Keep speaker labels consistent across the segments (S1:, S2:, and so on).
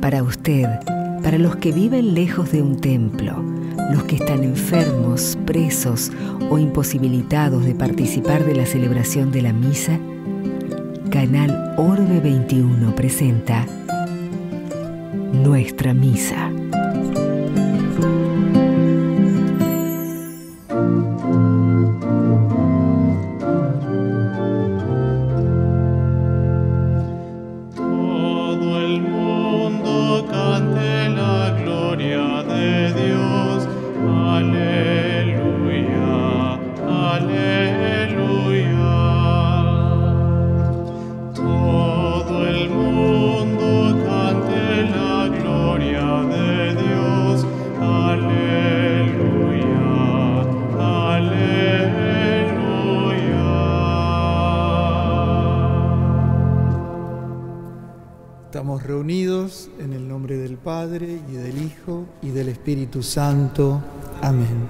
S1: Para usted, para los que viven lejos de un templo, los que están enfermos, presos o imposibilitados de participar de la celebración de la misa, Canal Orbe 21 presenta Nuestra Misa.
S2: Espíritu Santo. Amén.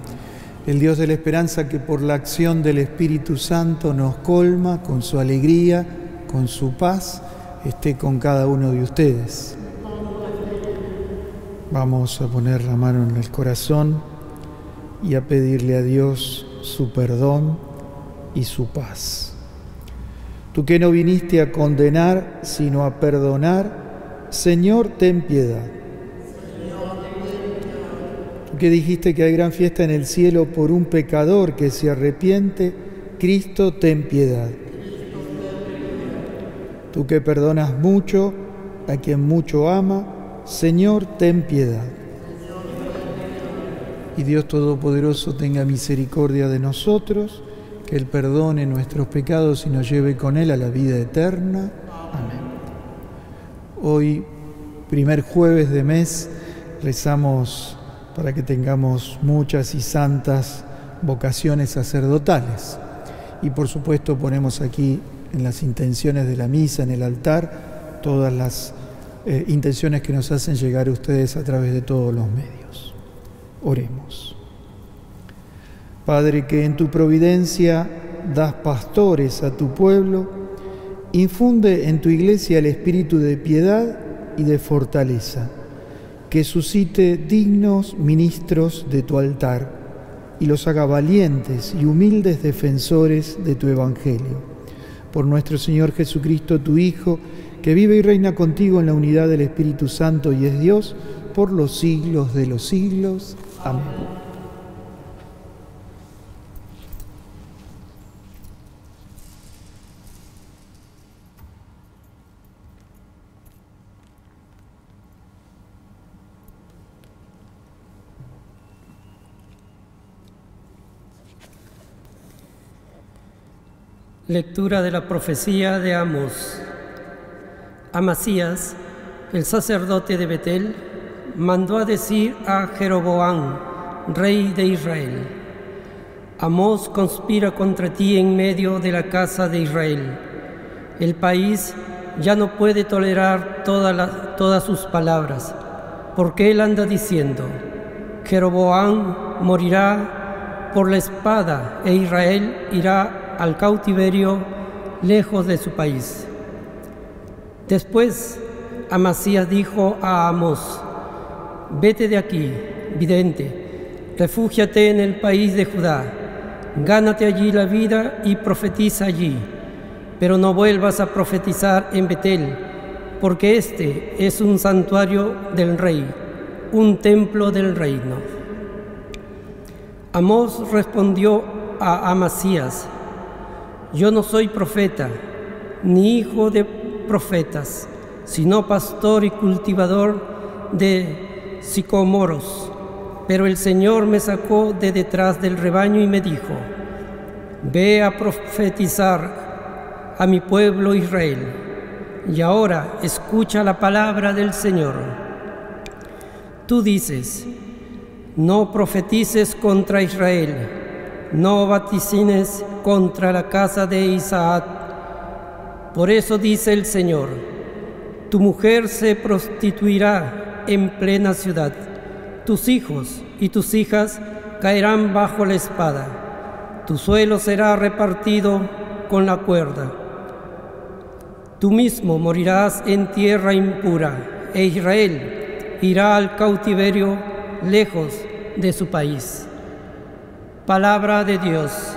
S2: El Dios de la esperanza que por la acción del Espíritu Santo nos colma con su alegría, con su paz, esté con cada uno de ustedes. Vamos a poner la mano en el corazón y a pedirle a Dios su perdón y su paz. Tú que no viniste a condenar, sino a perdonar, Señor, ten piedad que dijiste que hay gran fiesta en el cielo por un pecador que se arrepiente, Cristo, ten piedad. Tú que perdonas mucho a quien mucho ama, Señor, ten piedad. Y Dios Todopoderoso tenga misericordia de nosotros, que Él perdone nuestros pecados y nos lleve con Él a la vida eterna. Amén. Hoy, primer jueves de mes, rezamos para que tengamos muchas y santas vocaciones sacerdotales. Y por supuesto ponemos aquí en las intenciones de la misa, en el altar, todas las eh, intenciones que nos hacen llegar a ustedes a través de todos los medios. Oremos. Padre, que en tu providencia das pastores a tu pueblo, infunde en tu iglesia el espíritu de piedad y de fortaleza que suscite dignos ministros de tu altar y los haga valientes y humildes defensores de tu Evangelio. Por nuestro Señor Jesucristo, tu Hijo, que vive y reina contigo en la unidad del Espíritu Santo y es Dios por los siglos de los siglos. Amén.
S3: Lectura de la profecía de Amos. Amasías, el sacerdote de Betel, mandó a decir a Jeroboam, rey de Israel, Amos conspira contra ti en medio de la casa de Israel. El país ya no puede tolerar todas sus palabras, porque él anda diciendo, Jeroboam morirá por la espada e Israel irá al cautiverio lejos de su país. Después Amasías dijo a Amos, vete de aquí, vidente, refúgiate en el país de Judá, gánate allí la vida y profetiza allí, pero no vuelvas a profetizar en Betel, porque este es un santuario del rey, un templo del reino. Amos respondió a Amasías, yo no soy profeta, ni hijo de profetas, sino pastor y cultivador de sicomoros. Pero el Señor me sacó de detrás del rebaño y me dijo, ve a profetizar a mi pueblo Israel. Y ahora escucha la palabra del Señor. Tú dices, no profetices contra Israel no vaticines contra la casa de Isaac. Por eso dice el Señor, tu mujer se prostituirá en plena ciudad, tus hijos y tus hijas caerán bajo la espada, tu suelo será repartido con la cuerda. Tú mismo morirás en tierra impura, e Israel irá al cautiverio lejos de su país. Palabra de Dios,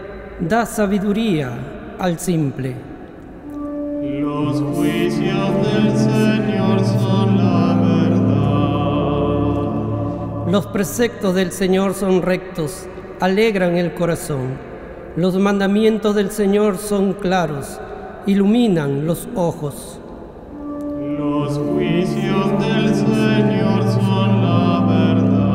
S3: da sabiduría al simple.
S4: Los juicios del Señor son la verdad.
S3: Los preceptos del Señor son rectos, alegran el corazón. Los mandamientos del Señor son claros, iluminan los ojos.
S4: Los juicios del Señor son la verdad.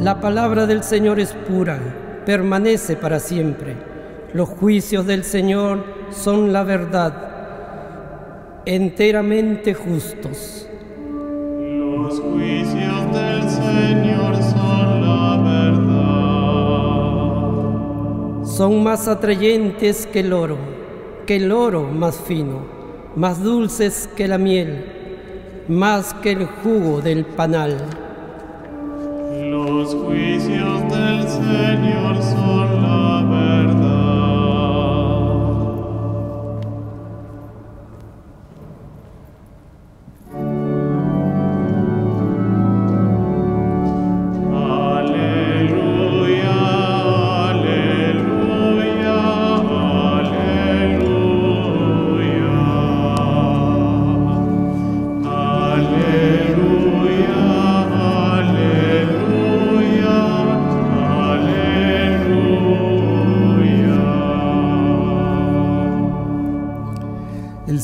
S3: La palabra del Señor es pura, permanece para siempre. Los juicios del Señor son la verdad, enteramente justos.
S4: Los juicios del Señor son la verdad.
S3: Son más atrayentes que el oro, que el oro más fino más dulces que la miel, más que el jugo del panal.
S4: Los juicios del Señor son la verdad.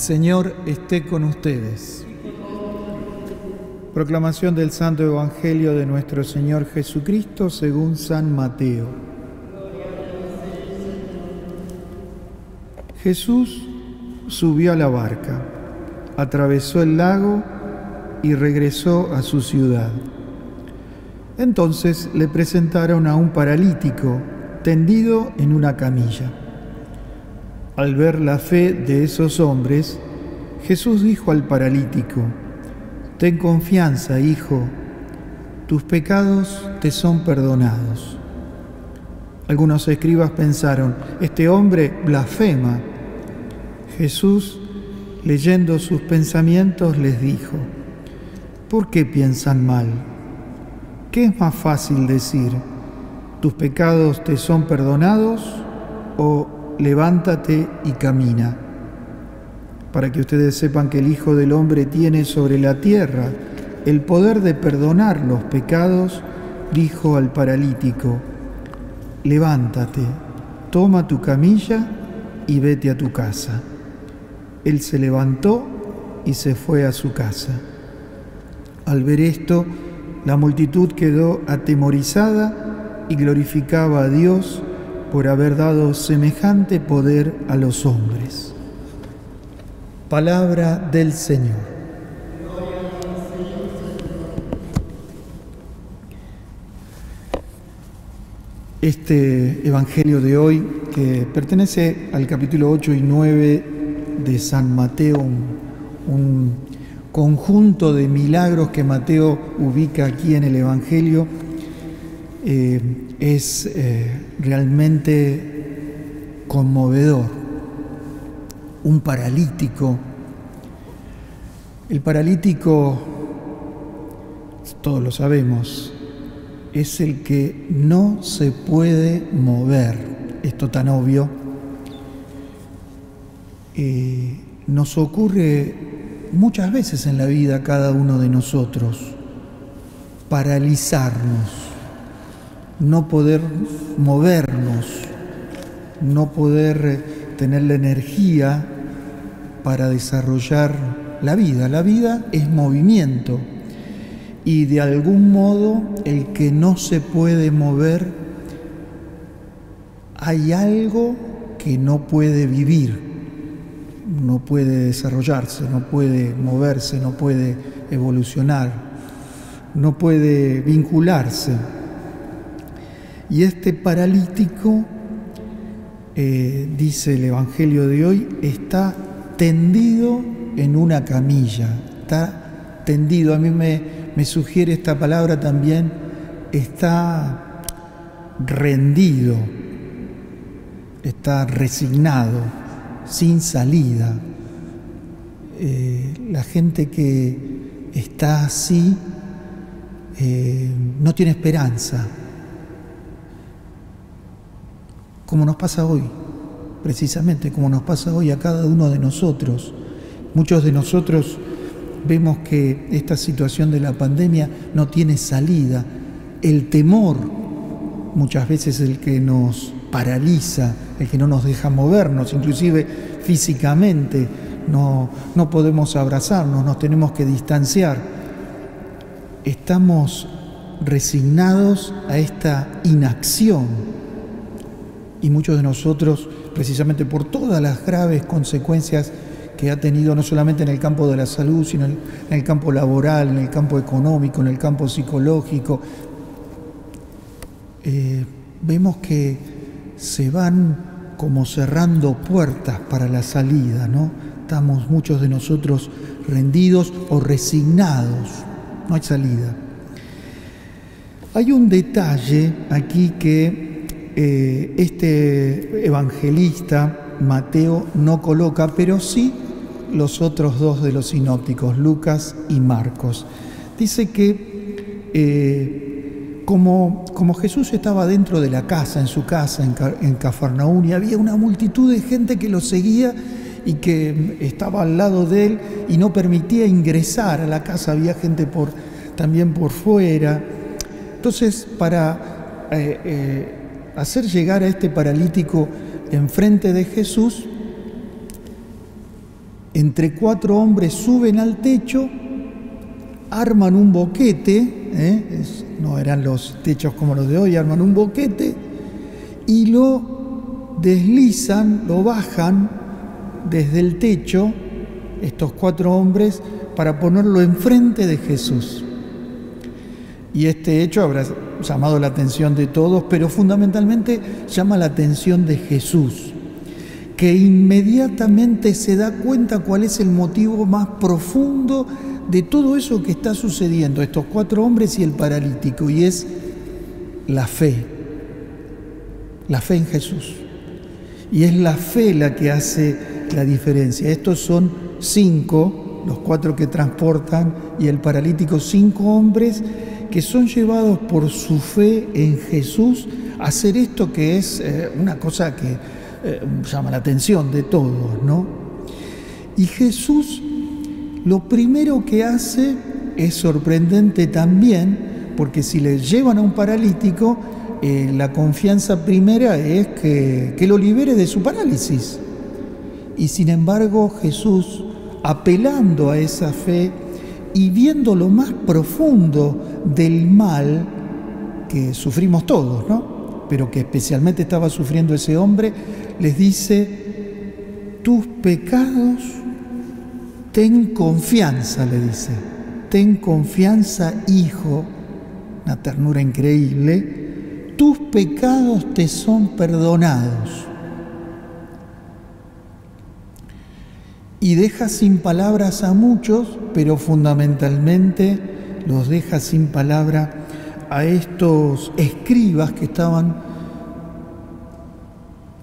S2: Señor esté con ustedes. Proclamación del Santo Evangelio de nuestro Señor Jesucristo según San Mateo. Jesús subió a la barca, atravesó el lago y regresó a su ciudad. Entonces le presentaron a un paralítico tendido en una camilla. Al ver la fe de esos hombres, Jesús dijo al paralítico, Ten confianza, hijo, tus pecados te son perdonados. Algunos escribas pensaron, este hombre blasfema. Jesús, leyendo sus pensamientos, les dijo, ¿por qué piensan mal? ¿Qué es más fácil decir, tus pecados te son perdonados o levántate y camina, para que ustedes sepan que el Hijo del Hombre tiene sobre la tierra el poder de perdonar los pecados, dijo al paralítico, levántate, toma tu camilla y vete a tu casa. Él se levantó y se fue a su casa. Al ver esto, la multitud quedó atemorizada y glorificaba a Dios por haber dado semejante poder a los hombres. Palabra del Señor. Este Evangelio de hoy, que pertenece al capítulo 8 y 9 de San Mateo, un, conjunto de milagros que Mateo ubica aquí en el Evangelio, eh, es eh, realmente conmovedor. Un paralítico. El paralítico, todos lo sabemos, es el que no se puede mover. Esto tan obvio. Eh, nos ocurre muchas veces en la vida cada uno de nosotros paralizarnos no poder movernos, no poder eh, tener la energía para desarrollar la vida. La vida es movimiento y de algún modo el que no se puede mover, hay algo que no puede vivir, no puede desarrollarse, no puede moverse, no puede evolucionar, no puede vincularse. Y este paralítico, eh, dice el Evangelio de hoy, está tendido en una camilla, está tendido. A mí me, me sugiere esta palabra también, está rendido, está resignado, sin salida. Eh, la gente que está así eh, no tiene esperanza, como nos pasa hoy, precisamente como nos pasa hoy a cada uno de nosotros. Muchos de nosotros vemos que esta situación de la pandemia no tiene salida. El temor muchas veces es el que nos paraliza, el que no nos deja movernos, inclusive físicamente. No, no podemos abrazarnos, nos tenemos que distanciar. Estamos resignados a esta inacción y muchos de nosotros, precisamente por todas las graves consecuencias que ha tenido no solamente en el campo de la salud, sino en el campo laboral, en el campo económico, en el campo psicológico. Eh, vemos que se van como cerrando puertas para la salida, ¿no? Estamos muchos de nosotros rendidos o resignados, no hay salida. Hay un detalle aquí que eh, este evangelista Mateo no coloca, pero sí los otros dos de los sinópticos, Lucas y Marcos. Dice que eh, como, como, Jesús estaba dentro de la casa, en su casa, en, en Cafarnaún, y había una multitud de gente que lo seguía y que estaba al lado de él y no permitía ingresar a la casa, había gente también por fuera. Entonces, para eh, hacer llegar a este paralítico enfrente de Jesús, entre cuatro hombres suben al techo, arman un boquete, ¿eh? no eran los techos como los de hoy, arman un boquete y lo deslizan, lo bajan desde el techo, estos cuatro hombres, para ponerlo enfrente de Jesús. Y este hecho habrá llamado la atención de todos, pero fundamentalmente llama la atención de Jesús que inmediatamente se da cuenta cuál es el motivo más profundo de todo eso que está sucediendo, estos cuatro hombres y el paralítico, y es la fe, la fe en Jesús. Y es la fe la que hace la diferencia. Estos son cinco, los cuatro que transportan y el paralítico, cinco hombres que son llevados por su fe en Jesús a hacer esto que es eh, una cosa que eh, llama la atención de todos, ¿no? Y Jesús lo primero que hace es sorprendente también, porque si le llevan a un paralítico, eh, la confianza primera es que, que lo libere de su parálisis. Y sin embargo Jesús, apelando a esa fe y viendo lo más profundo del mal que sufrimos todos, ¿no? pero que especialmente estaba sufriendo ese hombre, les dice, tus pecados, ten confianza, le dice, ten confianza, hijo, una ternura increíble, tus pecados te son perdonados. Y deja sin palabras a muchos, pero fundamentalmente los deja sin palabra a estos escribas que estaban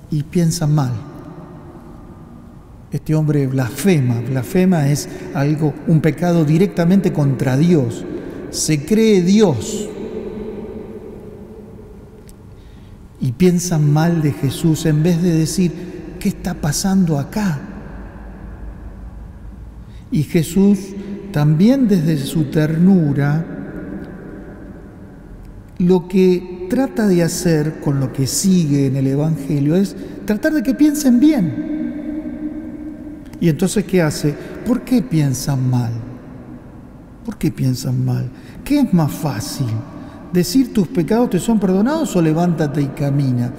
S2: y piensan mal. Este hombre blasfema, blasfema es algo, un pecado directamente contra Dios. Se cree Dios y piensan mal de Jesús en vez de decir, ¿qué está pasando acá? Y Jesús también desde su ternura, lo que trata de hacer con lo que sigue en el Evangelio es tratar de que piensen bien. Y entonces, ¿qué hace? ¿Por qué piensan mal? ¿Por qué piensan mal? ¿Qué es más fácil? ¿Decir tus pecados te son perdonados o levántate y camina?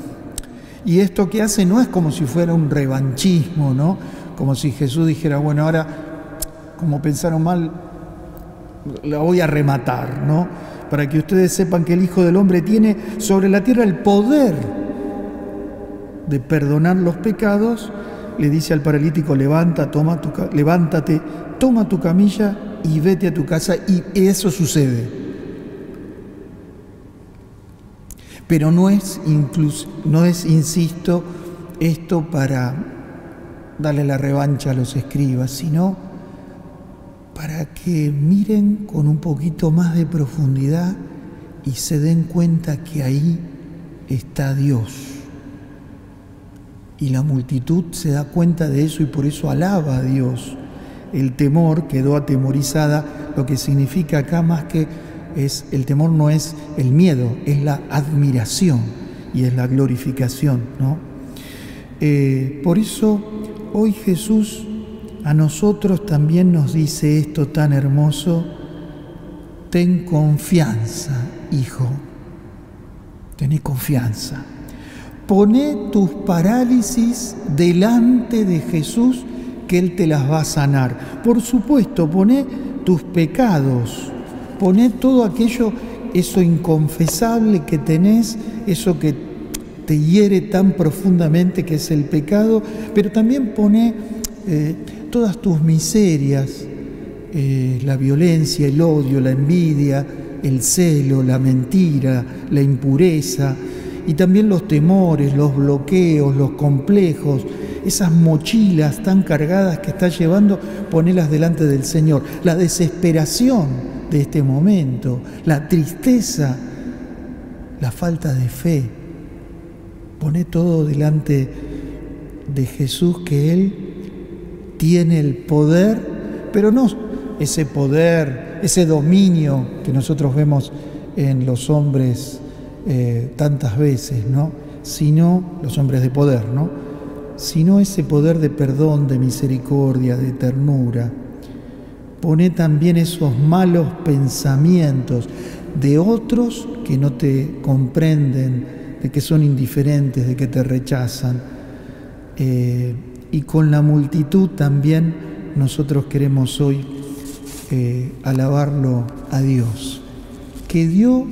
S2: Y esto que hace no es como si fuera un revanchismo, ¿no? Como si Jesús dijera, bueno, ahora, como pensaron mal, la voy a rematar, ¿no? Para que ustedes sepan que el Hijo del Hombre tiene sobre la tierra el poder de perdonar los pecados, le dice al paralítico, levanta, toma tu, levántate, toma tu camilla y vete a tu casa, y eso sucede. Pero no es, no es, insisto, esto para darle la revancha a los escribas, sino para que miren con un poquito más de profundidad y se den cuenta que ahí está Dios y la multitud se da cuenta de eso y por eso alaba a Dios. El temor quedó atemorizada, lo que significa acá más que es el temor no es el miedo, es la admiración y es la glorificación, ¿no? Eh, por eso hoy Jesús a nosotros también nos dice esto tan hermoso, ten confianza, hijo, ten confianza. Poné tus parálisis delante de Jesús, que Él te las va a sanar. Por supuesto, poné tus pecados, poné todo aquello, eso inconfesable que tenés, eso que te hiere tan profundamente que es el pecado, pero también poné eh, todas tus miserias, eh, la violencia, el odio, la envidia, el celo, la mentira, la impureza, y también los temores, los bloqueos, los complejos, esas mochilas tan cargadas que estás llevando, ponelas delante del Señor. La desesperación de este momento, la tristeza, la falta de fe. Pone todo delante de Jesús que Él tiene el poder, pero no ese poder, ese dominio que nosotros vemos en los hombres eh, tantas veces, ¿no? Sino los hombres de poder, ¿no? Sino ese poder de perdón, de misericordia, de ternura. Pone también esos malos pensamientos de otros que no te comprenden, de que son indiferentes, de que te rechazan. Eh, y con la multitud también nosotros queremos hoy eh, alabarlo a Dios, que dio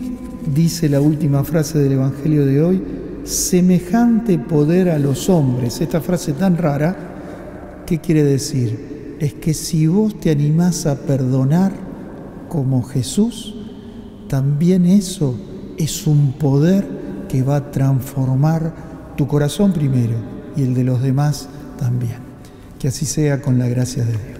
S2: dice la última frase del Evangelio de hoy, semejante poder a los hombres. Esta frase tan rara, ¿qué quiere decir? Es que si vos te animás a perdonar como Jesús, también eso es un poder que va a transformar tu corazón primero y el de los demás también. Que así sea con la gracia de Dios.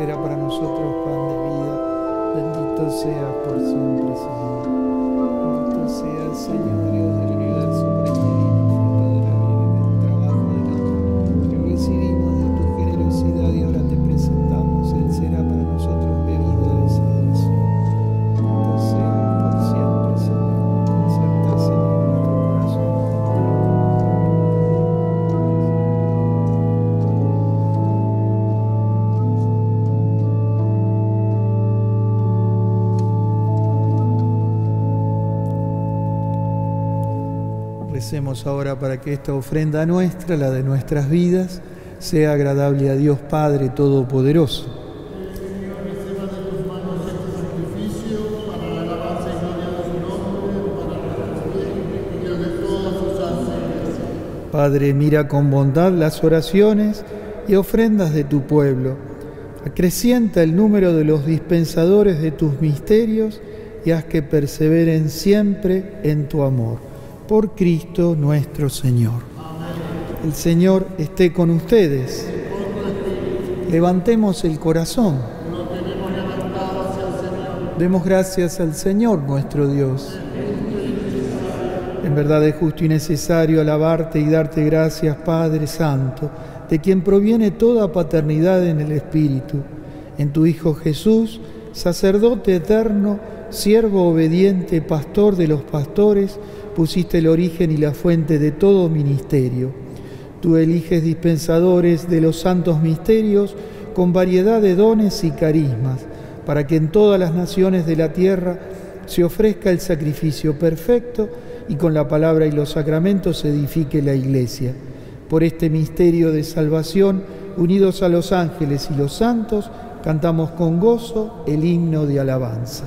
S2: será para nosotros pan de vida. Bendito seas por siempre, Señor. Bendito seas, Señor Dios del universo. Ahora para que esta ofrenda nuestra, la de nuestras vidas, sea agradable a Dios Padre Todopoderoso. Padre, mira con bondad las oraciones y ofrendas de tu pueblo. Acrecienta el número de los dispensadores de tus misterios y haz que perseveren siempre en tu amor por Cristo nuestro Señor. El Señor esté con ustedes. Levantemos el corazón. Demos gracias al Señor nuestro Dios. En verdad es justo y necesario alabarte y darte gracias, Padre Santo, de quien proviene toda paternidad en el Espíritu, en tu Hijo Jesús, sacerdote eterno, siervo obediente, pastor de los pastores, pusiste el origen y la fuente de todo ministerio. Tú eliges dispensadores de los santos misterios con variedad de dones y carismas, para que en todas las naciones de la tierra se ofrezca el sacrificio perfecto y con la palabra y los sacramentos se edifique la iglesia. Por este misterio de salvación, unidos a los ángeles y los santos, cantamos con gozo el himno de alabanza.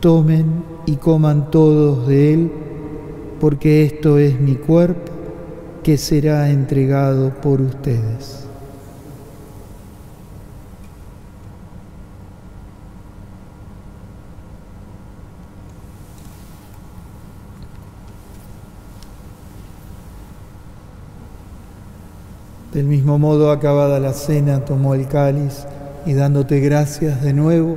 S2: tomen y coman todos de él, porque esto es mi cuerpo que será entregado por ustedes. Del mismo modo, acabada la cena, tomó el cáliz y dándote gracias de nuevo,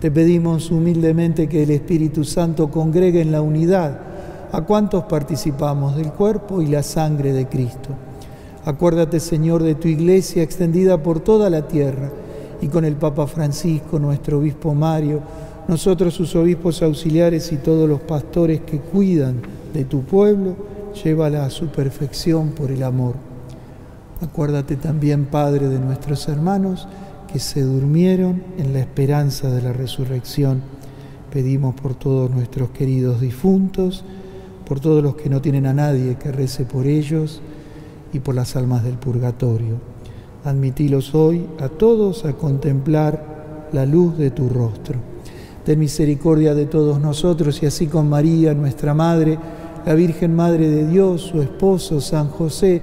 S2: Te pedimos humildemente que el Espíritu Santo congregue en la unidad a cuantos participamos del cuerpo y la sangre de Cristo. Acuérdate, Señor, de tu iglesia extendida por toda la tierra y con el Papa Francisco, nuestro obispo Mario, nosotros sus obispos auxiliares y todos los pastores que cuidan de tu pueblo, llévala a su perfección por el amor. Acuérdate también, Padre, de nuestros hermanos, que se durmieron en la esperanza de la resurrección. Pedimos por todos nuestros queridos difuntos, por todos los que no tienen a nadie que rece por ellos y por las almas del purgatorio. Admitilos hoy a todos a contemplar la luz de tu rostro. Ten misericordia de todos nosotros y así con María, nuestra Madre, la Virgen Madre de Dios, su esposo, San José,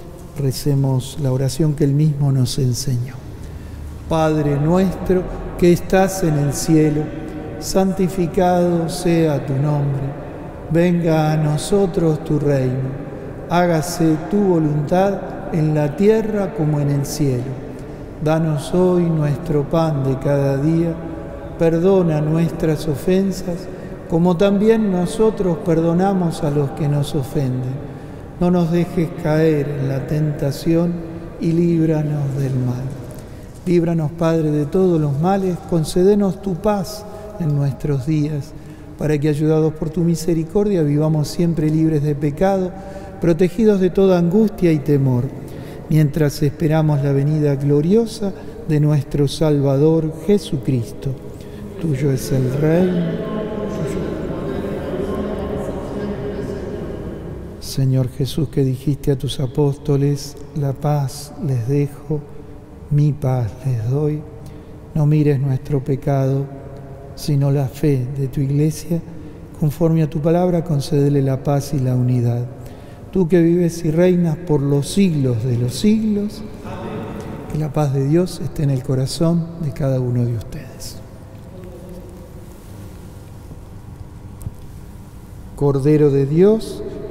S2: recemos la oración que Él mismo nos enseñó. Padre nuestro que estás en el cielo, santificado sea tu nombre, venga a nosotros tu reino, hágase tu voluntad en la tierra como en el cielo. Danos hoy nuestro pan de cada día, perdona nuestras ofensas, como también nosotros perdonamos a los que nos ofenden. No nos dejes caer en la tentación y líbranos del mal. Líbranos, Padre, de todos los males, concédenos tu paz en nuestros días, para que, ayudados por tu misericordia, vivamos siempre libres de pecado, protegidos de toda angustia y temor mientras esperamos la venida gloriosa de nuestro Salvador Jesucristo. Tuyo es el reino. Señor Jesús, que dijiste a tus apóstoles, la paz les dejo, mi paz les doy. No mires nuestro pecado, sino la fe de tu iglesia. Conforme a tu palabra, concédele la paz y la unidad tú que vives y reinas por los siglos de los siglos, que la paz de Dios esté en el corazón de cada uno de ustedes. Cordero de Dios,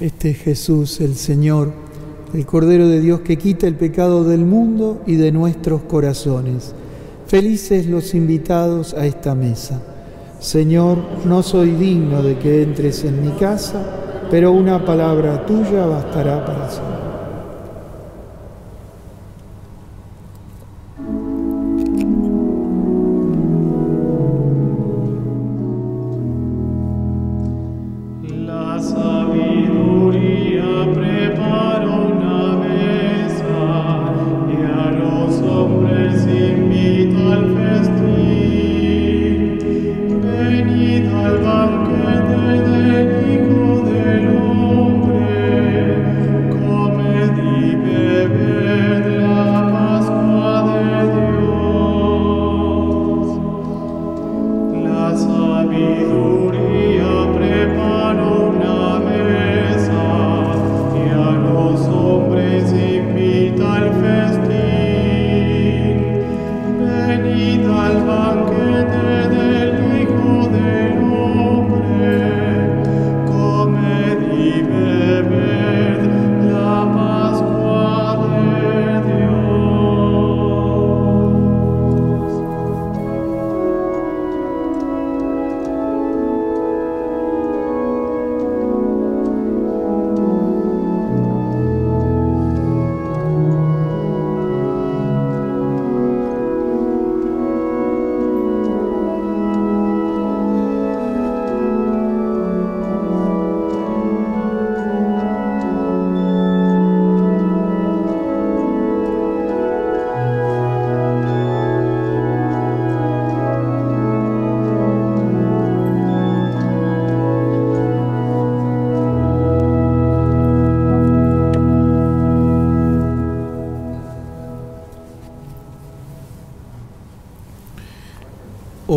S2: Este es Jesús, el Señor, el Cordero de Dios que quita el pecado del mundo y de nuestros corazones. Felices los invitados a esta mesa. Señor, no soy digno de que entres en mi casa, pero una palabra tuya bastará para siempre.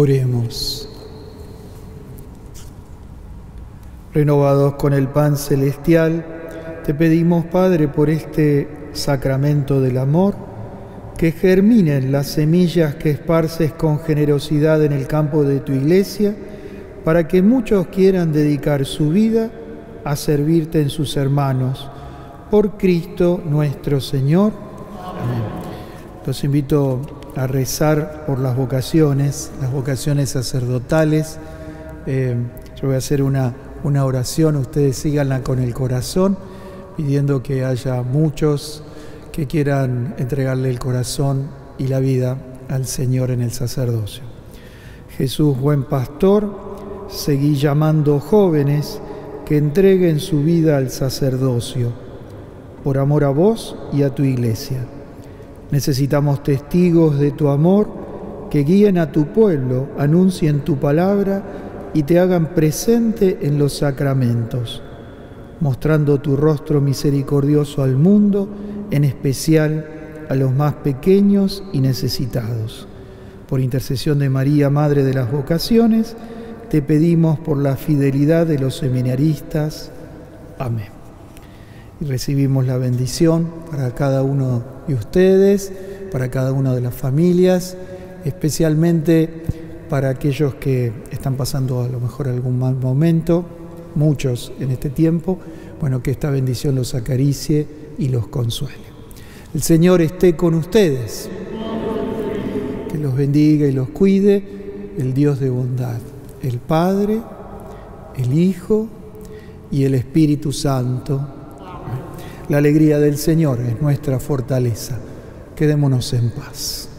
S2: Oremos. Renovados con el pan celestial, te pedimos, Padre, por este sacramento del amor, que germinen las semillas que esparces con generosidad en el campo de tu iglesia, para que muchos quieran dedicar su vida a servirte en sus hermanos. Por Cristo nuestro Señor. Amén. Los invito a rezar por las vocaciones, las vocaciones sacerdotales. Eh, yo voy a hacer una, una oración, ustedes síganla con el corazón, pidiendo que haya muchos que quieran entregarle el corazón y la vida al Señor en el sacerdocio. Jesús, buen pastor, seguí llamando jóvenes que entreguen su vida al sacerdocio, por amor a vos y a tu iglesia. Necesitamos testigos de tu amor que guíen a tu pueblo, anuncien tu palabra y te hagan presente en los sacramentos, mostrando tu rostro misericordioso al mundo, en especial a los más pequeños y necesitados. Por intercesión de María, Madre de las Vocaciones, te pedimos por la fidelidad de los seminaristas. Amén. Y recibimos la bendición para cada uno de ustedes, para cada una de las familias especialmente para aquellos que están pasando a lo mejor algún mal momento, muchos en este tiempo, bueno, que esta bendición los acaricie y los consuele. El Señor esté con ustedes, que los bendiga y los cuide, el Dios de bondad, el Padre, el Hijo y el Espíritu Santo. La alegría del Señor es nuestra fortaleza. Quedémonos en paz.